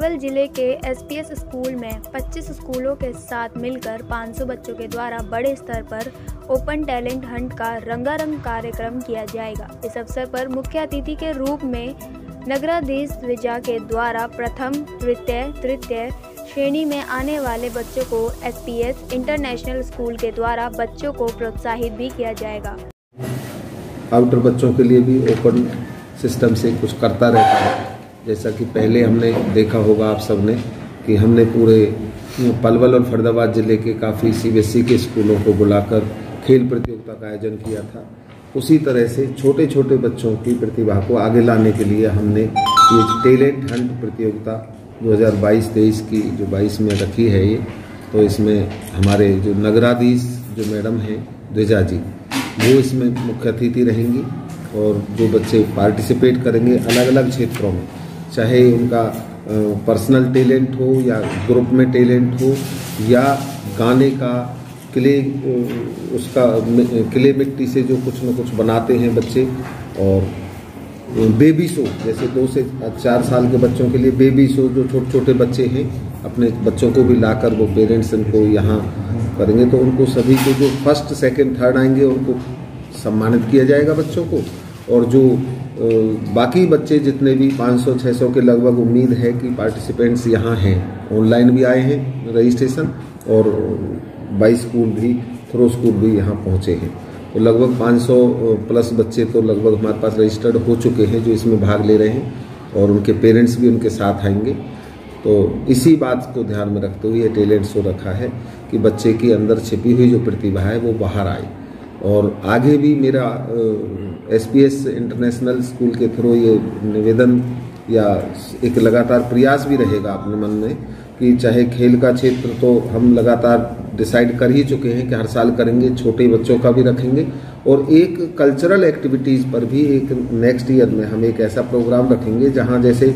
पलवल ज़िले के SPS school में 25 स्कूलों के साथ मिलकर 500 बच्चों के द्वारा बड़े स्तर पर ओपन टैलेंट हंट का रंगारंग कार्यक्रम किया जाएगा। इस अवसर पर मुख्य अतिथि के रूप में नगराधीश विजा के द्वारा प्रथम, द्वितीय, तृतीय श्रेणी में आने वाले बच्चों को एसपीएस इंटरनेशनल स्कूल के द्वारा बच्चों को प्रोत्साहित भी किया जाएगा। आउटर बच्चों के लिए भी ओपन सिस्टम से कुछ करता रहता है। जैसा कि पहले हमने देखा होगा आप सबने कि हमने पूरे पलवल और फरीदाबाद ज़िले के काफ़ी सीबीएसई के स्कूलों को बुलाकर खेल प्रतियोगिता का आयोजन किया था। उसी तरह से छोटे छोटे बच्चों की प्रतिभा को आगे लाने के लिए हमने ये टैलेंट हंट प्रतियोगिता 2022-23 की जो 22 में रखी है ये तो इसमें हमारे जो नगराधीश जो मैडम हैं, द्विजा जी, वो इसमें मुख्य अतिथि रहेंगी और जो बच्चे पार्टिसिपेट करेंगे अलग अलग क्षेत्रों में। चाहे उनका पर्सनल टैलेंट हो या ग्रुप में टैलेंट हो या गाने का, क्ले उसका क्ले मिट्टी से जो कुछ न कुछ बनाते हैं बच्चे और बेबी शो जैसे दो से चार साल के बच्चों के लिए बेबी शो जो छोटे छोटे बच्चे हैं, अपने बच्चों को भी लाकर वो पेरेंट्स उनको यहाँ करेंगे तो उनको सभी को जो फ़र्स्ट सेकंड थर्ड आएँगे, उनको सम्मानित किया जाएगा बच्चों को। और जो बाकी बच्चे जितने भी 500-600 के लगभग उम्मीद है कि पार्टिसिपेंट्स यहाँ हैं। ऑनलाइन भी आए हैं रजिस्ट्रेशन और बाई स्कूल भी थ्रो स्कूल भी यहाँ पहुँचे हैं। तो लगभग 500 प्लस बच्चे तो लगभग हमारे पास रजिस्टर्ड हो चुके हैं, जो इसमें भाग ले रहे हैं, और उनके पेरेंट्स भी उनके साथ आएँगे। तो इसी बात को ध्यान में रखते हुए टैलेंट शो रखा है कि बच्चे के अंदर छिपी हुई जो प्रतिभा है, वो बाहर आए। और आगे भी मेरा S P S international school के थ्रू ये निवेदन या एक लगातार प्रयास भी रहेगा अपने मन में कि चाहे खेल का क्षेत्र तो हम लगातार डिसाइड कर ही चुके हैं कि हर साल करेंगे, छोटे बच्चों का भी रखेंगे और एक कल्चरल एक्टिविटीज़ पर भी एक नेक्स्ट ईयर में हम एक ऐसा प्रोग्राम रखेंगे जहाँ जैसे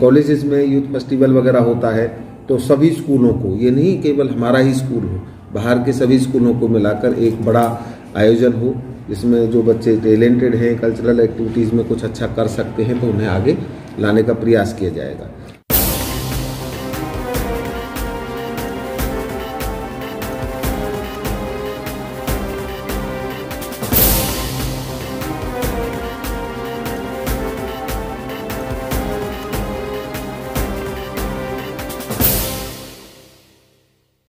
कॉलेजेस में यूथ फेस्टिवल वगैरह होता है तो सभी स्कूलों को, ये नहीं केवल हमारा ही स्कूल हो, बाहर के सभी स्कूलों को मिलाकर एक बड़ा आयोजन हो। जिसमें जो बच्चे टैलेंटेड हैं कल्चरल एक्टिविटीज़ में कुछ अच्छा कर सकते हैं तो उन्हें आगे लाने का प्रयास किया जाएगा।